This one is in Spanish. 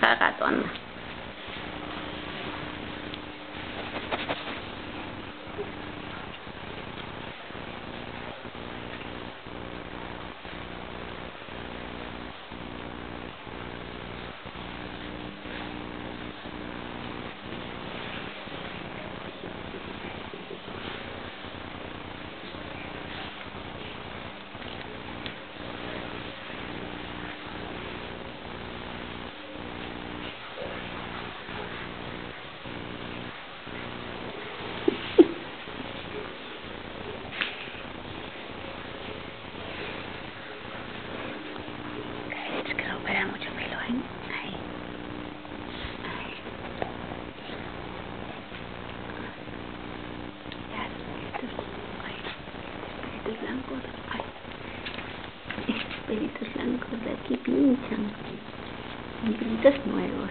فقط آن. ¿Eh? Ay, pelitos blancos, ay. Estos pelitos blancos de aquí pinchan. Son pelitos nuevos.